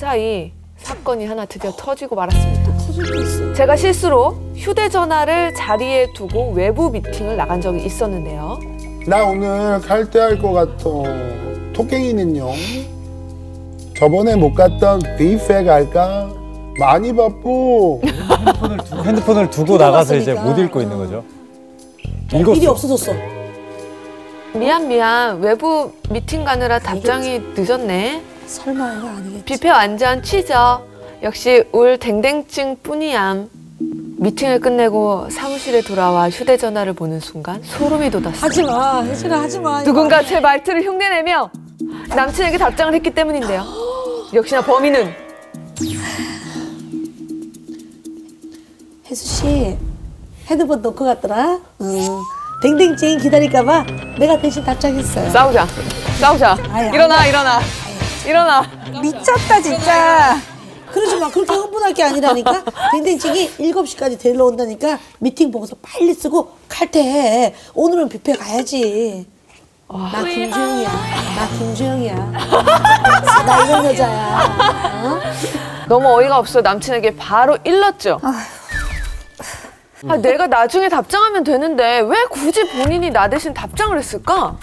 사이 사건이 하나 드디어 터지고 말았습니다. 제가 실수로 휴대전화를 자리에 두고 외부 미팅을 나간 적이 있었는데요. 나 오늘 칼퇴할 것 같아. 토깽이는요? 저번에 못 갔던 뷔페 갈까? 많이 바빠. 핸드폰을 두고 나가서 이제 못 읽고 있는 거죠. 일이 읽었어. 없어졌어. 미안 미안 외부 미팅 가느라 답장이 늦었네. 설마 이거 아니겠지? 뷔페 완전 취저. 역시 울 댕댕증 뿐이ям. 미팅을 끝내고 사무실에 돌아와 휴대전화를 보는 순간 소름이 돋았어요. 하지 마, 혜진아 하지 마. 누군가 제 말투를 흉내내며 남친에게 답장을 했기 때문인데요. 역시나 범인은 혜수 씨 핸드폰 놓고 갔더라. 응. 댕댕찡 기다릴까봐 내가 대신 답장했어요. 싸우자. 싸우자. 아이, 일어나 일어나. 일어나. 미쳤다 진짜. 그러지 마. 그렇게 흥분할 게 아니라니까. 댕댕찡이 7시까지 데리러 온다니까 미팅 보고서 빨리 쓰고 칼퇴해. 오늘은 뷔페 가야지. 나 김주영이야. 나 김주영이야. 나 이런 여자야. 너무 어이가 없어 남친에게 바로 일렀죠. 아, 내가 나중에 답장하면 되는데 왜 굳이 본인이 나 대신 답장을 했을까?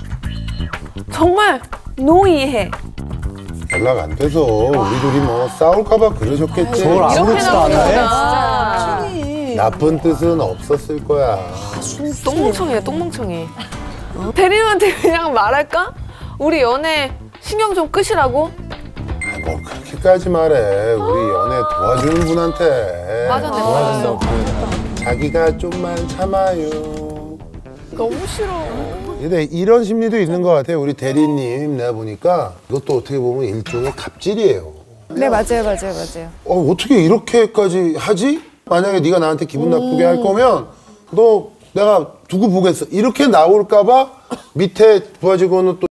정말 노이해. 연락 안 돼서 우리 둘이 뭐 싸울까봐 그러셨겠지. 저걸 아무렇지도 않아해. 아니. 나쁜 뜻은 없었을 거야. 똥멍청이야 똥멍청이. 대리님한테 그냥 말할까? 우리 연애 신경 좀 끄시라고? 아, 뭘 그렇게까지 말해. 우리 연애 도와주는 분한테. 맞아 내가 도와준다고 맞았어. 표현해. 자기가 좀만 참아요. 너무 싫어. 근데 이런 심리도 있는 것 같아요. 우리 대리님 내가 보니까 이것도 어떻게 보면 일종의 갑질이에요. 네 맞아요 맞아요 맞아요. 어, 어떻게 이렇게까지 하지? 만약에 네가 나한테 기분 나쁘게 할 거면 너 내가 두고 보겠어. 이렇게 나올까봐 밑에 부하 직원은 또